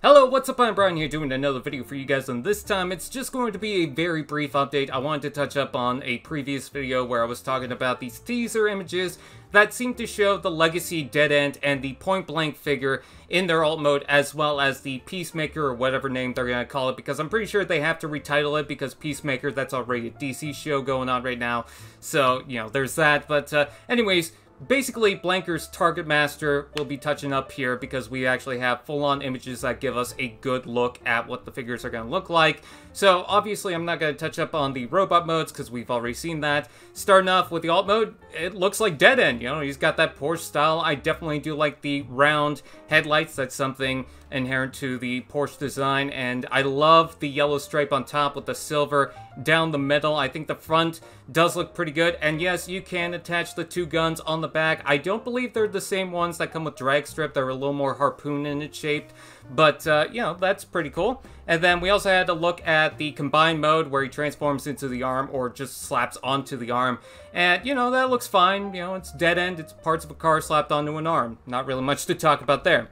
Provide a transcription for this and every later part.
what's up, I'm Brian here doing another video for you guys, and this time it's just going to be a very brief update. I wanted to touch up on a previous video where I was talking about these teaser images that seem to show the Legacy Dead End and the Point Blank figure in their alt mode, as well as the Peacemaker, or whatever name they're going to call it, because I'm pretty sure they have to retitle it, because Peacemaker, that's already a DC show going on right now, so, you know, there's that, but, uh, anyways, Basically, Blanker's Target Master will be touching up here because we actually have full-on images that give us a good look at what the figures are going to look like. So obviously I'm not going to touch up on the robot modes because we've already seen that. Starting off with the alt mode, it looks like Dead End, you know, he's got that Porsche style. I definitely do like the round headlights, that's something inherent to the Porsche design, and I love the yellow stripe on top with the silver down the middle. I think the front does look pretty good, and yes, you can attach the two guns on the back. I don't believe they're the same ones that come with Dragstrip, they're a little more harpoon in its shape, but, uh, you know, that's pretty cool. And then we also had to look at the combined mode where he transforms into the arm or just slaps onto the arm. And, you know, that looks fine. You know, it's dead end. It's parts of a car slapped onto an arm. Not really much to talk about there.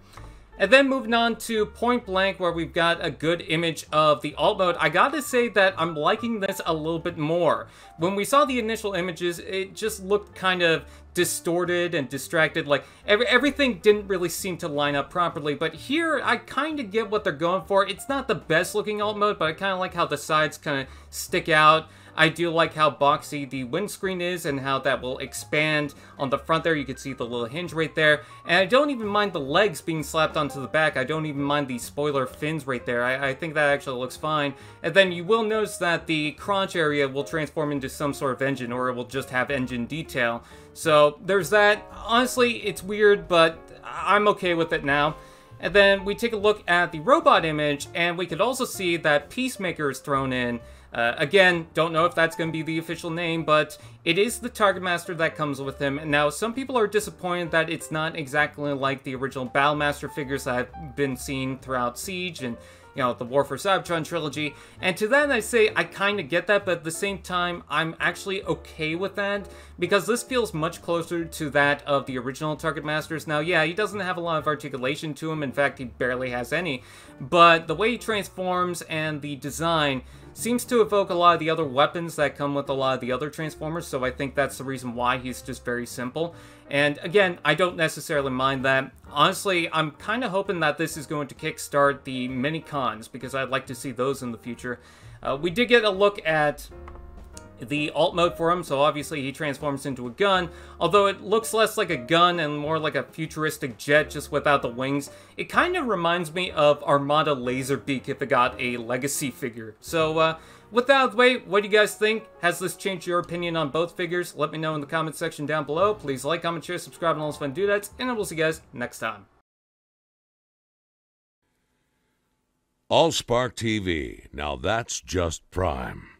And then moving on to Point Blank, where we've got a good image of the alt mode. I gotta say that I'm liking this a little bit more. When we saw the initial images, it just looked kind of distorted and distracted. Like, every, everything didn't really seem to line up properly. But here, I kind of get what they're going for. It's not the best looking alt mode, but I kind of like how the sides kind of stick out. I do like how boxy the windscreen is and how that will expand on the front there. You can see the little hinge right there. And I don't even mind the legs being slapped onto the back. I don't even mind the spoiler fins right there. I, I think that actually looks fine. And then you will notice that the crotch area will transform into some sort of engine or it will just have engine detail. So there's that. Honestly, it's weird, but I'm okay with it now. And then we take a look at the robot image, and we could also see that Peacemaker is thrown in. Uh, again, don't know if that's going to be the official name, but it is the Target Master that comes with him. And now, some people are disappointed that it's not exactly like the original Battlemaster figures that have been seen throughout Siege and you know, the War for Cybertron trilogy. And to that I say, I kind of get that, but at the same time, I'm actually okay with that, because this feels much closer to that of the original Target Masters. Now, yeah, he doesn't have a lot of articulation to him, in fact, he barely has any, but the way he transforms and the design seems to evoke a lot of the other weapons that come with a lot of the other Transformers, so I think that's the reason why he's just very simple. And again, I don't necessarily mind that. Honestly, I'm kind of hoping that this is going to kickstart the mini cons, because I'd like to see those in the future. Uh, we did get a look at the alt mode for him, so obviously he transforms into a gun. Although it looks less like a gun and more like a futuristic jet just without the wings, it kind of reminds me of Armada Laserbeak if it got a legacy figure. So, uh, with that out of the way, what do you guys think? Has this changed your opinion on both figures? Let me know in the comment section down below. Please like, comment, share, subscribe, and all those fun dudettes, and I will see you guys next time. AllSpark TV. Now that's just prime.